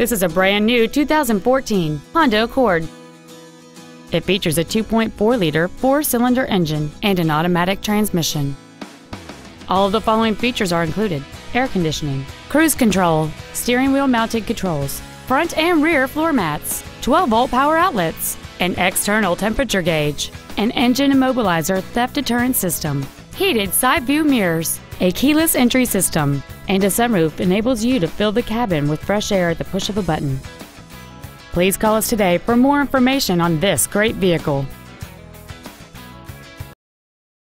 This is a brand new 2014 Honda Accord. It features a 2.4-liter four-cylinder engine and an automatic transmission. All of the following features are included. Air conditioning, cruise control, steering wheel mounted controls, front and rear floor mats, 12-volt power outlets, an external temperature gauge, an engine immobilizer theft deterrent system, heated side view mirrors, a keyless entry system, and a sunroof enables you to fill the cabin with fresh air at the push of a button. Please call us today for more information on this great vehicle.